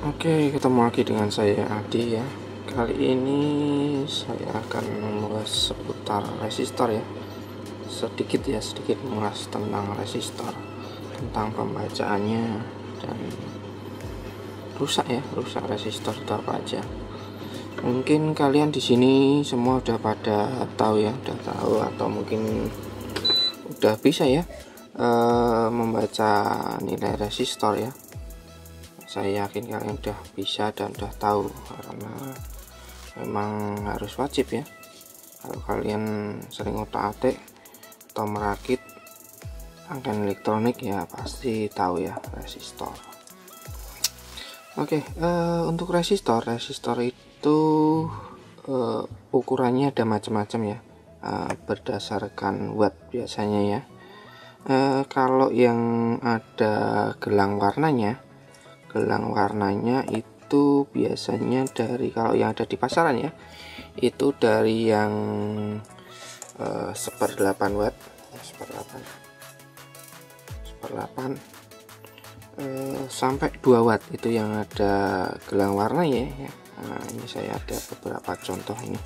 Oke, ketemu lagi dengan saya Adi ya. Kali ini saya akan membahas seputar resistor ya. Sedikit ya, sedikit mengulas tentang resistor, tentang pembacaannya dan rusak ya, rusak resistor itu apa aja. Mungkin kalian di sini semua udah pada tahu ya, udah tahu atau mungkin udah bisa ya uh, membaca nilai resistor ya saya yakin kalian udah bisa dan udah tahu karena memang harus wajib ya. Kalau kalian sering otak atik atau merakit rangkaian elektronik ya pasti tahu ya resistor. Oke uh, untuk resistor resistor itu uh, ukurannya ada macam-macam ya. Uh, berdasarkan watt biasanya ya. Kalau yang ada gelang warnanya gelang warnanya itu biasanya dari kalau yang ada di pasaran ya itu dari yang uh, seperdelapan watt. Seperdelapan seperdelapan uh, sampai 2 watt itu yang ada gelang warnanya ya. Nah, ini saya ada beberapa contoh ini.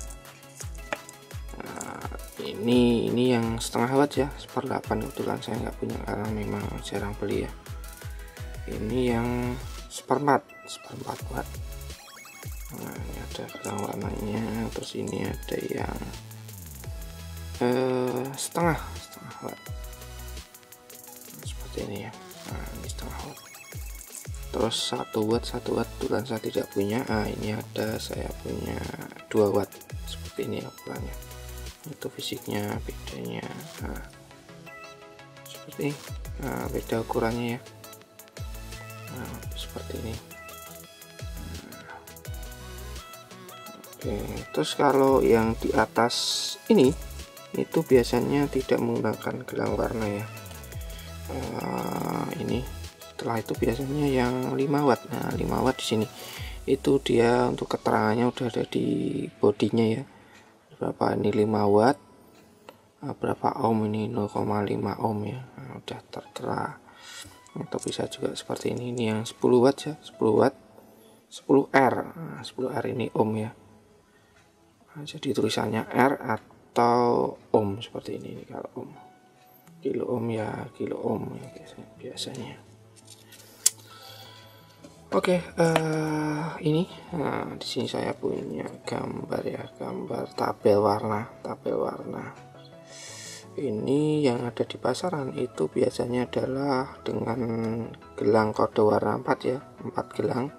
Nah, ini ini yang setengah watt ya seperdelapan kebetulan saya nggak punya karena memang jarang beli ya. Ini yang seperempat seperempat watt nah ini ada gelang warnanya terus ini ada yang eh, setengah setengah nah, seperti ini ya. Nah ini setengah watt terus satu watt satu watt tulan saya tidak punya. Ah ini ada saya punya dua watt. Seperti ini ya ukurannya. Itu fisiknya bedanya. Nah, seperti nah, beda ukurannya ya nah, seperti ini. Oke terus kalau yang di atas ini itu biasanya tidak menggunakan gelang warna ya. Uh, ini setelah itu biasanya yang 5 watt. Nah 5 watt di sini. Itu dia untuk keterangannya udah ada di bodinya ya. Berapa ini? 5 watt. Nah, berapa ohm ini? 0,5 ohm ya. Nah, udah tertera atau bisa juga seperti ini. Ini yang 10 watt ya. 10 watt. 10 R. Nah, 10 R ini ohm ya. Nah, jadi tulisannya R atau ohm seperti ini, ini kalau ohm. Kilo ohm ya kilo ohm ya biasanya Oke, uh, ini nah, di sini saya punya gambar ya, gambar tabel warna, tabel warna ini yang ada di pasaran itu biasanya adalah dengan gelang kode warna 4 ya 4 gelang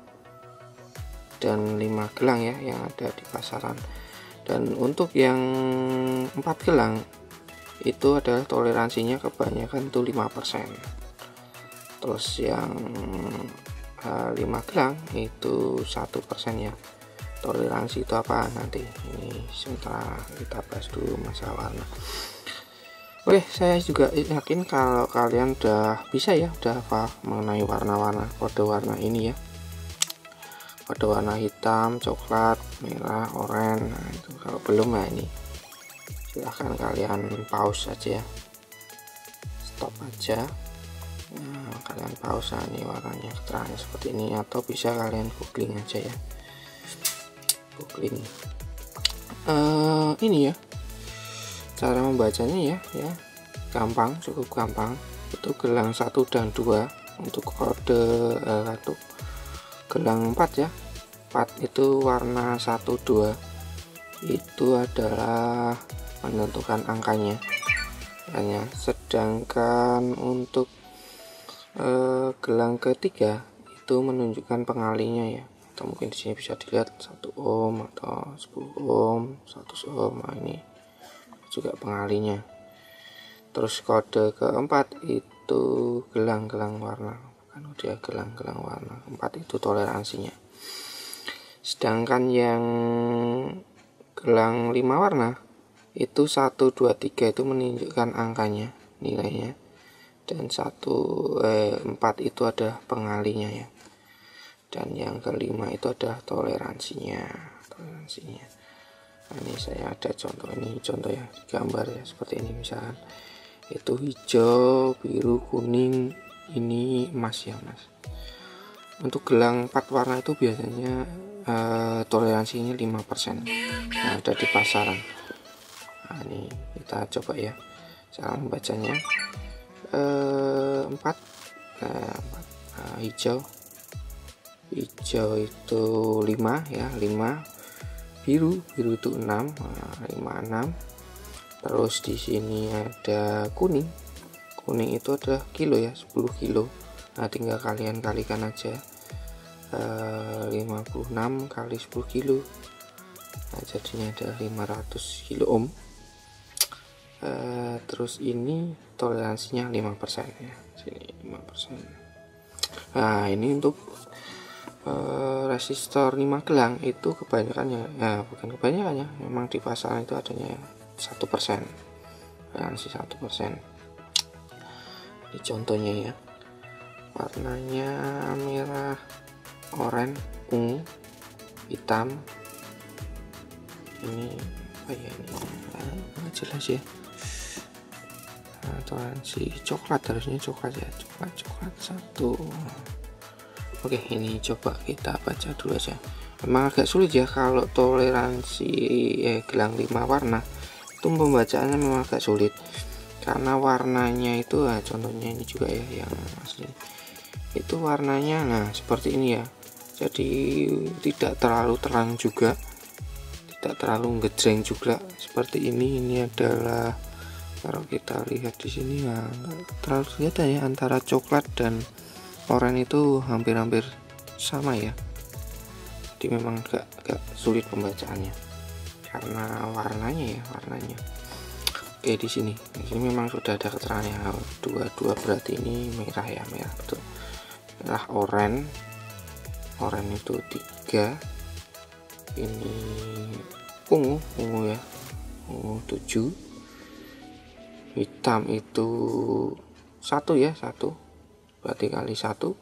dan 5 gelang ya yang ada di pasaran. Dan untuk yang 4 gelang itu adalah toleransinya kebanyakan itu 5% terus yang 5 eh, gelang itu satu persen ya. Toleransi itu apa nanti? Ini sementara kita bahas dulu masalah warna Oke, saya juga yakin kalau kalian udah bisa ya, udah apa mengenai warna-warna kode warna ini ya. Kode warna hitam, coklat, merah, oranye. Nah, itu kalau belum ya ini. Silahkan kalian pause aja ya. Stop aja. Nah, kalian pause nah, ini warnanya keterangannya seperti ini atau bisa kalian googling aja ya. Googling. Uh, ini ya cara membacanya ya ya. Gampang cukup gampang. Itu gelang satu dan dua untuk kode eh, satu. Gelang 4 ya. 4 itu warna 1 2 itu adalah menentukan angkanya. Hanya sedangkan untuk eh, gelang ketiga itu menunjukkan pengalinya ya. Atau mungkin di sini bisa dilihat 1 ohm atau 10 ohm 100 ohm nah ini juga pengalinya. Terus kode keempat itu gelang-gelang warna. Kan udah gelang-gelang warna. Empat itu toleransinya. Sedangkan yang gelang lima warna itu 1 2 3 itu menunjukkan angkanya nilainya. Dan satu eh, 4 itu ada pengalinya ya. Dan yang kelima itu ada toleransinya toleransinya ini saya ada contoh ini contoh ya gambar ya seperti ini misalkan. Itu hijau biru kuning ini emas ya mas. Untuk gelang empat warna itu biasanya uh, toleransinya 5% nah, ada di pasaran. Nah, ini kita coba ya. Cara membacanya uh, 4 uh, uh, hijau. Hijau itu 5 ya 5 biru biru itu 6 nah, 5 6 terus di sini ada kuning. Kuning itu adalah kilo ya 10 kilo. Nah tinggal kalian kalikan aja. 56 eh, kali 10 kilo. Nah, jadinya ada 500 kilo ohm uh, terus ini toleransinya 5% ya. Sini 5% nah ini untuk uh, resistor 5 gelang itu kebanyakannya ya bukan kebanyakannya memang di pasaran itu adanya satu persen. Toleransi satu persen. Ini contohnya ya. Warnanya merah oranye ungu hitam. Ini apa ya ini? Ah, jelas ya. Nah, toleransi coklat harusnya coklat ya. Coklat coklat satu oke ini coba kita baca dulu aja. Memang agak sulit ya kalau toleransi eh, gelang lima warna. Itu pembacaannya memang agak sulit. Karena warnanya itu nah, contohnya ini juga ya yang asli. Itu warnanya nah seperti ini ya. Jadi tidak terlalu terang juga. Tidak terlalu ngejreng juga. Seperti ini ini adalah kalau kita lihat di sini ya terlalu kelihatan ya antara coklat dan oranye itu hampir-hampir sama ya. Jadi memang agak, agak sulit pembacaannya. Karena warnanya ya warnanya. Oke di sini. Di memang sudah ada keterangannya dua dua berarti ini merah ya merah betul. Merah oranye. Oranye itu tiga. Ini ungu ungu ya. Ungu tujuh. Hitam itu satu ya satu berarti kali satu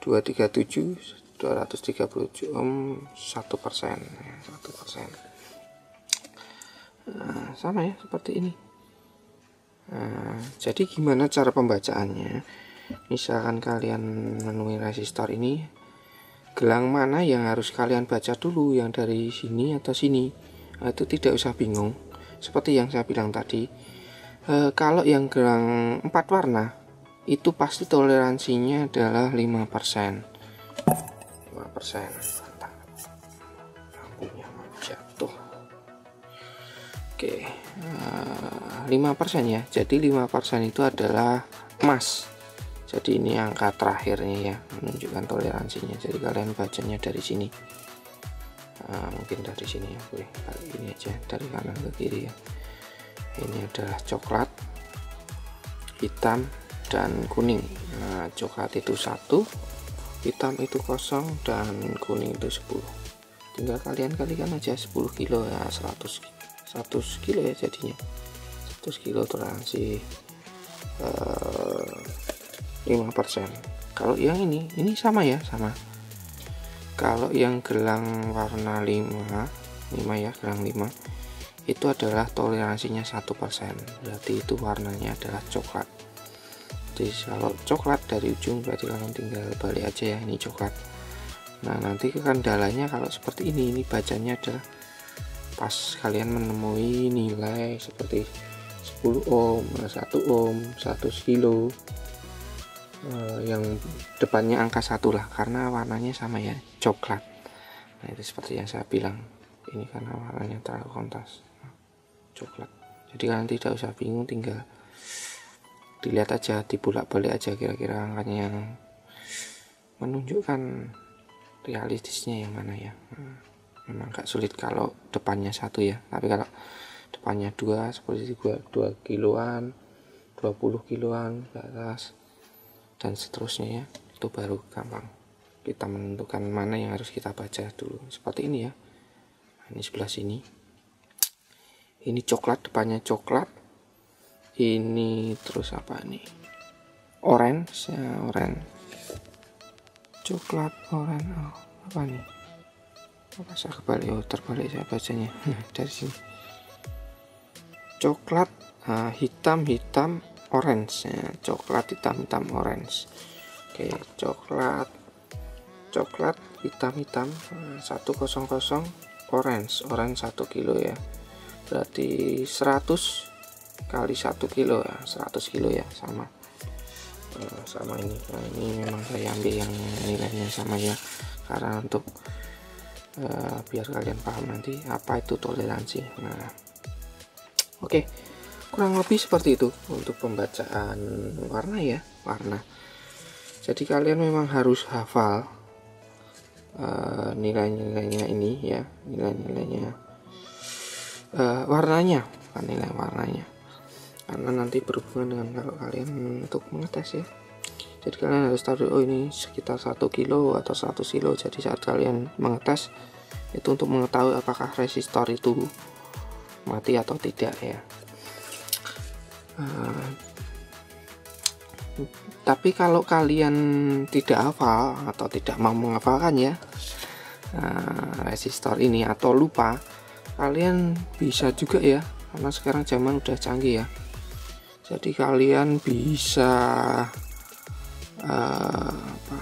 dua tiga tujuh dua ratus tiga puluh tujuh om satu persen. Ya, satu persen. Nah, sama ya seperti ini. Nah, jadi gimana cara pembacaannya? Misalkan kalian menemui resistor ini gelang mana yang harus kalian baca dulu? Yang dari sini atau sini? Nah, itu tidak usah bingung. Seperti yang saya bilang tadi e, kalau yang gelang empat warna itu pasti toleransinya adalah 5% 5% lampunya jatuh. Oke e, 5% ya. Jadi 5% itu adalah emas. Jadi ini angka terakhirnya ya menunjukkan toleransinya. Jadi kalian bacanya dari sini. Nah, mungkin dari sini ya boleh kali ini aja dari kanan ke kiri ya. Ini adalah coklat hitam dan kuning. Nah, coklat itu satu hitam itu kosong dan kuning itu 10 tinggal kalian kalikan aja 10 kilo ya 100 100 kilo ya jadinya. 100 kilo toleransi uh, 5% kalau yang ini ini sama ya sama. Kalau yang gelang warna 5 5 ya gelang 5 itu adalah toleransinya satu persen. Berarti itu warnanya adalah coklat jadi kalau coklat dari ujung berarti kalian tinggal balik aja ya ini coklat. Nah nanti kendalanya kalau seperti ini ini bacanya adalah pas kalian menemui nilai seperti 10 ohm 1 ohm 1 kilo uh, yang depannya angka satu lah karena warnanya sama ya coklat. Nah itu seperti yang saya bilang ini karena warnanya terlalu kontras coklat. Jadi kalian tidak usah bingung tinggal dilihat aja dibulak balik aja kira-kira angkanya yang menunjukkan realistisnya yang mana ya. Hmm, memang agak sulit kalau depannya satu ya. Tapi kalau depannya dua seperti dua, dua kiloan 20 kiloan ke atas dan seterusnya ya itu baru gampang kita menentukan mana yang harus kita baca dulu. Seperti ini ya. Ini sebelah sini. Ini coklat depannya coklat ini terus apa nih? Orange ya orange. Coklat orange. Oh, apa nih? Apa saya kebalik? Oh terbalik saya bacanya. Dari sini. Coklat nah, hitam hitam orange ya. Coklat hitam hitam orange. Oke coklat. Coklat hitam-hitam 100 orange. Orange 1 kilo ya. Berarti 100 kali 1 kilo ya 100 kilo ya sama eh, sama ini. Nah, ini memang saya ambil yang nilainya sama ya. Karena untuk uh, biar kalian paham nanti apa itu toleransi. Nah oke. Okay. kurang lebih seperti itu untuk pembacaan warna ya warna. Jadi kalian memang harus hafal uh, nilai-nilainya ini ya nilai-nilainya uh, warnanya bukan nilai warnanya karena nanti berhubungan dengan kalau kalian untuk mengetes ya. Jadi kalian harus tahu oh ini sekitar satu kilo atau 100 kilo jadi saat kalian mengetes itu untuk mengetahui apakah resistor itu mati atau tidak ya. Uh, tapi kalau kalian tidak hafal atau tidak mau menghafalkan ya uh, resistor ini atau lupa kalian bisa juga ya. Karena sekarang zaman udah canggih ya jadi kalian bisa uh, apa?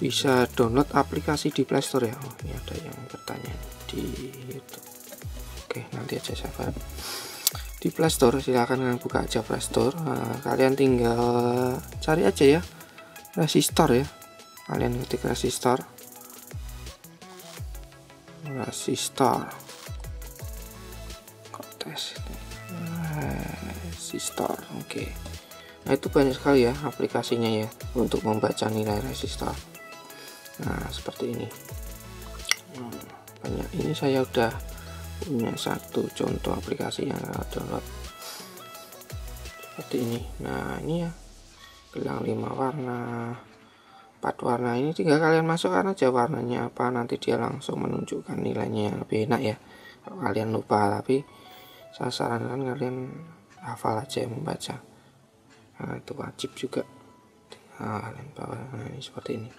Bisa download aplikasi di Playstore ya. Oh, ini ada yang bertanya di YouTube. Oke nanti aja saya di Playstore silahkan buka aja Playstore nah, kalian tinggal cari aja ya. Resistor ya. Kalian ketik resistor. Resistor. Tes resistor oke okay. Nah itu banyak sekali ya aplikasinya ya untuk membaca nilai resistor. Nah seperti ini. Hmm, banyak ini saya udah punya satu contoh aplikasi yang download seperti ini. Nah ini ya gelang lima warna, empat warna ini tinggal kalian masukkan aja warnanya apa nanti dia langsung menunjukkan nilainya yang lebih enak ya. Kalau kalian lupa tapi saya sarankan kalian hafal aja membaca. Nah, itu wajib juga. Nah, kalian bawa nah, ini seperti ini.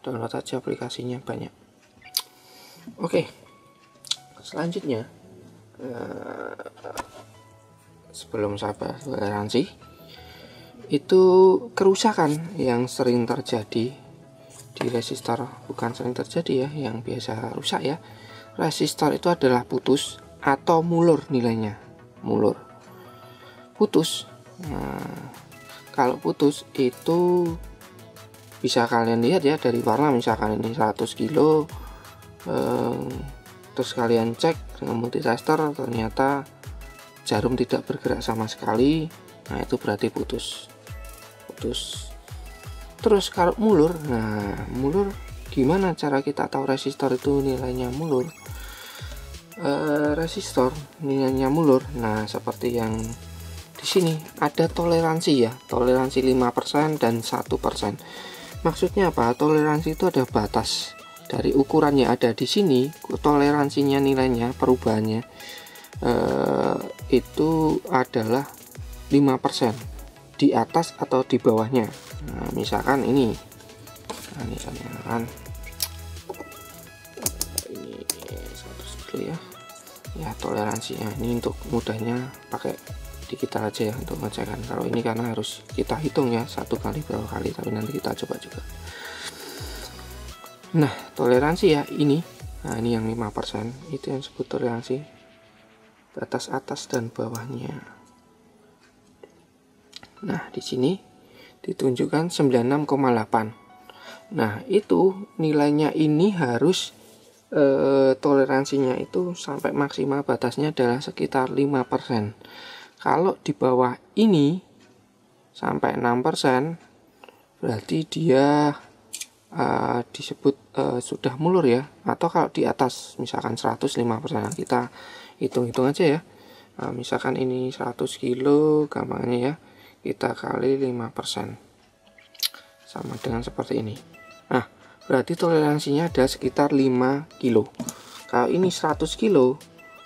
Download aja aplikasinya banyak. Oke selanjutnya uh, sebelum saya bahas toleransi itu kerusakan yang sering terjadi di resistor. Bukan sering terjadi ya yang biasa rusak ya. Resistor itu adalah putus atau mulur nilainya. Mulur. Putus. Nah, kalau putus itu bisa kalian lihat ya dari warna. Misalkan ini 100 kilo eh, terus kalian cek dengan multitester ternyata jarum tidak bergerak sama sekali. Nah itu berarti putus. Putus. Terus kalau mulur nah mulur gimana cara kita tahu resistor itu nilainya mulur eh, resistor nilainya mulur. Nah seperti yang di sini ada toleransi ya. Toleransi 5% dan 1% maksudnya apa? Toleransi itu ada batas dari ukurannya ada di sini toleransinya nilainya perubahannya eh, itu adalah 5% di atas atau di bawahnya. Nah, misalkan ini. Nah, misalnya kan dulu ya. Ya toleransinya. Ini untuk mudahnya pakai di aja ya untuk ngecekkan kalau ini karena harus kita hitung ya satu kali berapa kali tapi nanti kita coba juga. Nah toleransi ya ini. Nah ini yang 5% itu yang disebut toleransi batas atas dan bawahnya. Nah di sini ditunjukkan 96,8 nah itu nilainya ini harus eh, toleransinya itu sampai maksimal batasnya adalah sekitar 5% kalau di bawah ini sampai 6% berarti dia uh, disebut uh, sudah mulur ya. Atau kalau di atas misalkan 105% nah, kita hitung-hitung aja ya. Nah, misalkan ini 100 kilo gampangnya ya kita kali 5% sama dengan seperti ini. Nah berarti toleransinya ada sekitar 5 kilo. Kalau ini 100 kilo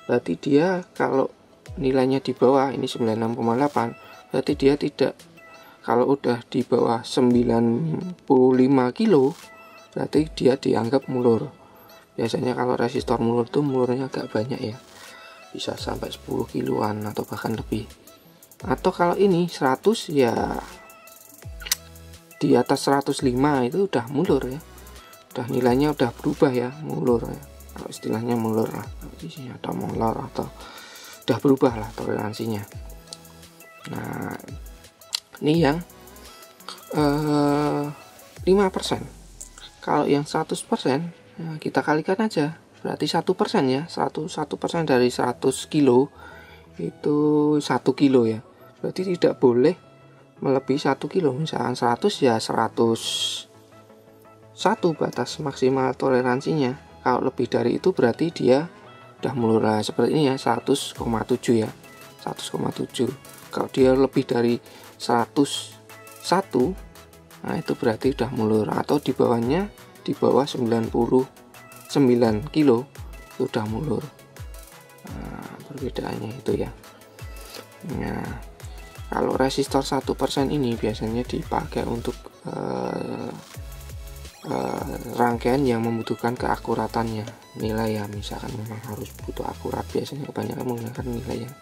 berarti dia kalau nilainya di bawah ini 96,8 berarti dia tidak kalau udah di bawah 95 kilo berarti dia dianggap mulur. Biasanya kalau resistor mulur itu mulurnya agak banyak ya. Bisa sampai 10 kiloan atau bahkan lebih. Atau kalau ini 100 ya di atas 105 itu udah mulur ya udah nilainya udah berubah ya mulur ya. Kalau istilahnya mulur lah di sini atau molor atau udah berubah lah toleransinya. Nah ini yang eh, 5% kalau yang 100% ya kita kalikan aja. Berarti satu persen ya satu satu persen dari 100 kilo itu satu kilo ya. Berarti tidak boleh melebihi satu kilo. Misalkan 100 ya 100 satu batas maksimal toleransinya. Kalau lebih dari itu berarti dia udah mulai seperti ini ya 100,7 ya. 100,7 kalau dia lebih dari 101 nah itu berarti udah mulur atau di bawahnya di bawah 99 kilo itu udah mulur nah, perbedaannya itu ya. Nah kalau resistor 1% ini biasanya dipakai untuk uh, uh, rangkaian yang membutuhkan keakuratannya. Nilai ya misalkan memang harus butuh akurat biasanya kebanyakan menggunakan nilai yang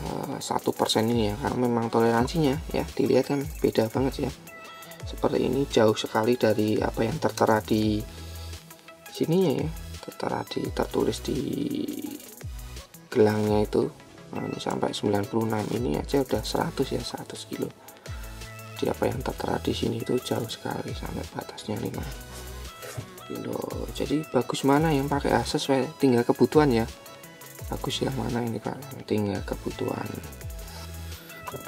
eh, satu persen ini ya karena memang toleransinya ya dilihat kan beda banget ya. Seperti ini jauh sekali dari apa yang tertera di sininya ya tertera di tertulis di gelangnya itu. Nah, ini sampai 96 ini aja udah 100 ya 100 kilo di apa yang tertera di sini itu jauh sekali sampai batasnya 5 kilo. Jadi bagus mana yang pakai? Akses tinggal kebutuhan ya. Bagus yang mana ini pak tinggal kebutuhan.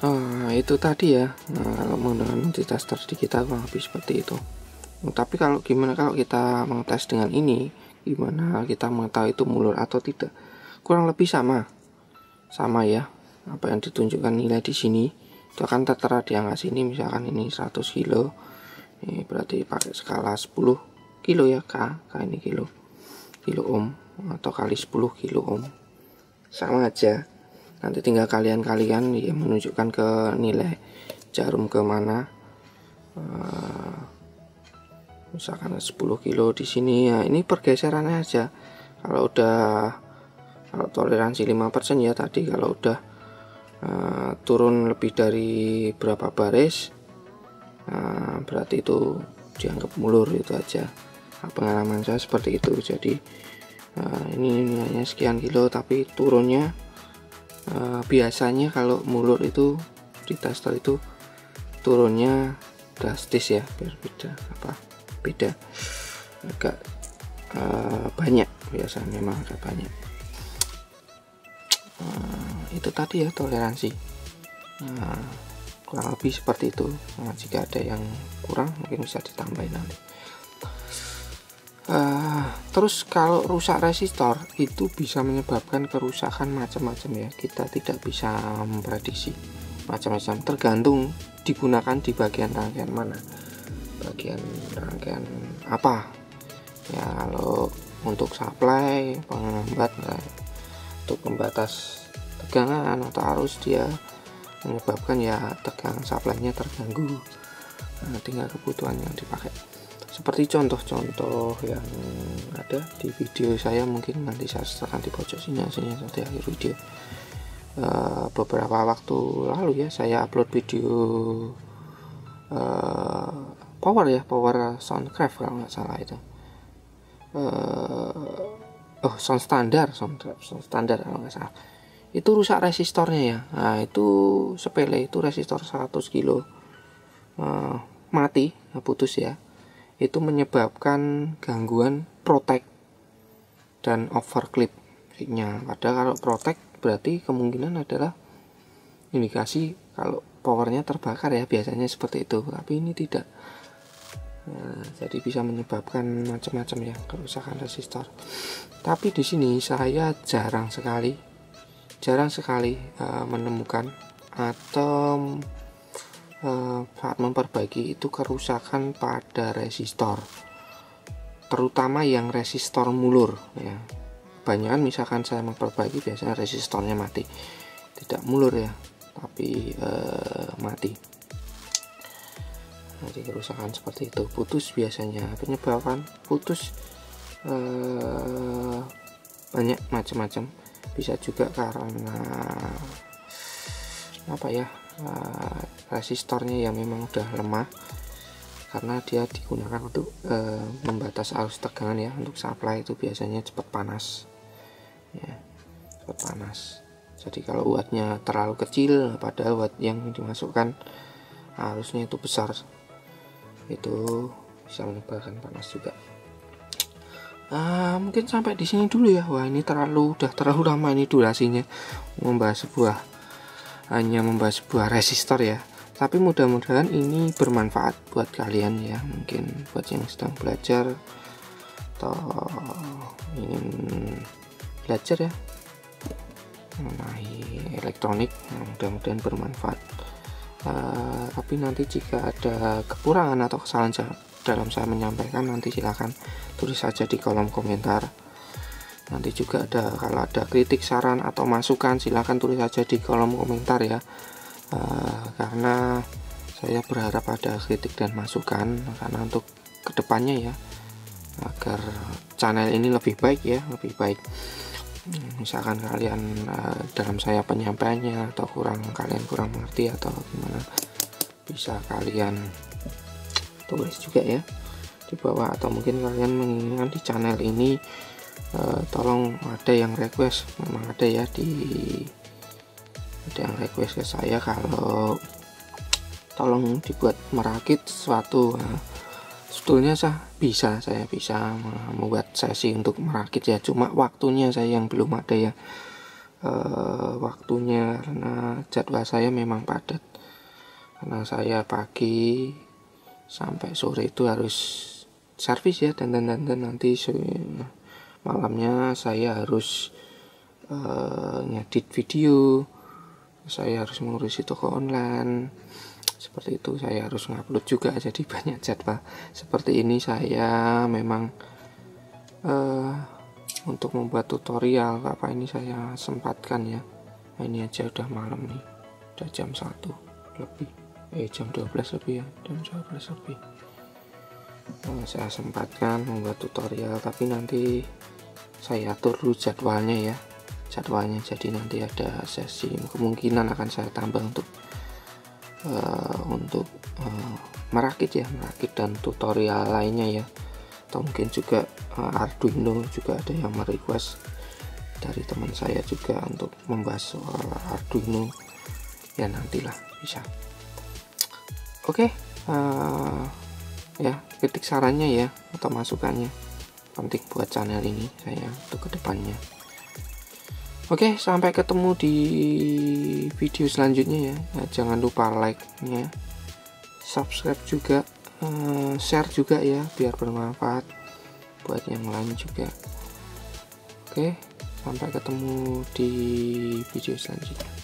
Nah, itu tadi ya. Nah, kalau menggunakan multitasker di kita kurang lebih seperti itu. Tapi kalau gimana kalau kita mengetes dengan ini? Gimana kita mengetahui itu mulur atau tidak? Kurang lebih sama. Sama ya apa yang ditunjukkan nilai di sini itu akan tertera di angka sini misalkan ini 100 kilo. Ini berarti pakai skala 10 kilo ya K K ini kilo kilo ohm atau kali 10 kilo ohm. Sama aja. Nanti tinggal kalian-kalian ya menunjukkan ke nilai jarum ke mana uh, misalkan 10 kilo di sini. Ya ini pergeserannya aja. Kalau udah kalau toleransi 5% ya tadi kalau udah uh, turun lebih dari berapa baris uh, berarti itu dianggap mulur itu aja. Nah, pengalaman saya seperti itu. Jadi uh, ini nilainya sekian kilo tapi turunnya biasanya kalau mulur itu di tester itu turunnya drastis ya berbeda apa beda. Agak uh, banyak biasanya memang agak banyak itu tadi ya toleransi. Nah, kurang lebih seperti itu. Nah, jika ada yang kurang mungkin bisa ditambahin nanti. Uh, terus kalau rusak resistor itu bisa menyebabkan kerusakan macam-macam ya. Kita tidak bisa memprediksi macam-macam. Tergantung digunakan di bagian rangkaian mana. Bagian rangkaian apa? Ya kalau untuk supply penghambat nah, untuk pembatas tegangan atau arus dia menyebabkan ya tegangan supply-nya terganggu. Nah, tinggal kebutuhan yang dipakai. Seperti contoh-contoh yang ada di video saya mungkin nanti saya sertakan di pojok sini hasilnya di akhir video. Uh, beberapa waktu lalu ya saya upload video uh, power ya power soundcraft kalau nggak salah itu. Uh, oh sound standar sound, sound standar kalau nggak salah. Itu rusak resistornya ya? Nah itu sepele itu resistor 100 kilo. Uh, mati putus ya. Itu menyebabkan gangguan protek dan overclip nya padahal kalau protek berarti kemungkinan adalah indikasi kalau powernya terbakar ya biasanya seperti itu. Tapi ini tidak nah, jadi bisa menyebabkan macam-macam ya kerusakan resistor. Tapi di sini saya jarang sekali jarang sekali uh, menemukan atau uh, saat memperbaiki itu kerusakan pada resistor terutama yang resistor mulur ya. Banyak misalkan saya memperbaiki biasanya resistornya mati. Tidak mulur ya tapi uh, mati jadi kerusakan seperti itu. Putus biasanya. Penyebabkan putus uh, banyak macam-macam. Bisa juga karena apa ya uh, resistornya yang memang udah lemah. Karena dia digunakan untuk uh, membatas arus tegangan ya. Untuk supply itu biasanya cepat panas. Ya cepat panas. Jadi kalau wattnya terlalu kecil padahal watt yang dimasukkan arusnya itu besar itu bisa menyebabkan panas juga. Uh, mungkin sampai di sini dulu ya. Wah ini terlalu udah terlalu lama ini durasinya. Membahas sebuah hanya membahas sebuah resistor ya. Tapi mudah-mudahan ini bermanfaat buat kalian ya. Mungkin buat yang sedang belajar atau ingin belajar ya. Mengenai elektronik mudah-mudahan bermanfaat uh, tapi nanti jika ada kekurangan atau kesalahan dalam saya menyampaikan nanti silahkan tulis saja di kolom komentar. Nanti juga ada kalau ada kritik saran atau masukan silahkan tulis saja di kolom komentar ya. Uh, karena saya berharap ada kritik dan masukan karena untuk ke depannya ya agar channel ini lebih baik ya lebih baik misalkan kalian uh, dalam saya penyampaiannya atau kurang kalian kurang mengerti atau gimana bisa kalian tulis juga ya di bawah. Atau mungkin kalian menginginkan di channel ini uh, tolong ada yang request. Memang ada ya di ada yang request ke saya kalau tolong dibuat merakit sesuatu nah, sebetulnya saya bisa saya bisa membuat sesi untuk merakit ya. Cuma waktunya saya yang belum ada ya. E, waktunya karena jadwal saya memang padat. Karena saya pagi sampai sore itu harus servis ya dan dan dan, dan nanti malamnya saya harus uh, ngedit video. Saya harus mengurusi toko online seperti itu. Saya harus ngupload juga jadi banyak jadwal. Seperti ini saya memang uh, untuk membuat tutorial apa ini saya sempatkan ya. Nah, ini aja udah malam nih. Udah jam 1 lebih. Eh jam 12 lebih ya. Jam 12 lebih. Nah, saya sempatkan membuat tutorial tapi nanti saya atur dulu jadwalnya ya. Jadwalnya jadi nanti ada sesi kemungkinan akan saya tambah untuk uh, untuk uh, merakit ya merakit dan tutorial lainnya ya. Atau mungkin juga uh, Arduino juga ada yang merequest dari teman saya juga untuk membahas soal Arduino. Ya nantilah bisa. Oke okay, uh, ya ketik sarannya ya atau masukannya. Penting buat channel ini saya untuk ke depannya Oke, sampai ketemu di video selanjutnya ya. Nah, jangan lupa like-nya, subscribe juga, uh, share juga ya, biar bermanfaat buat yang lain juga. Oke, sampai ketemu di video selanjutnya.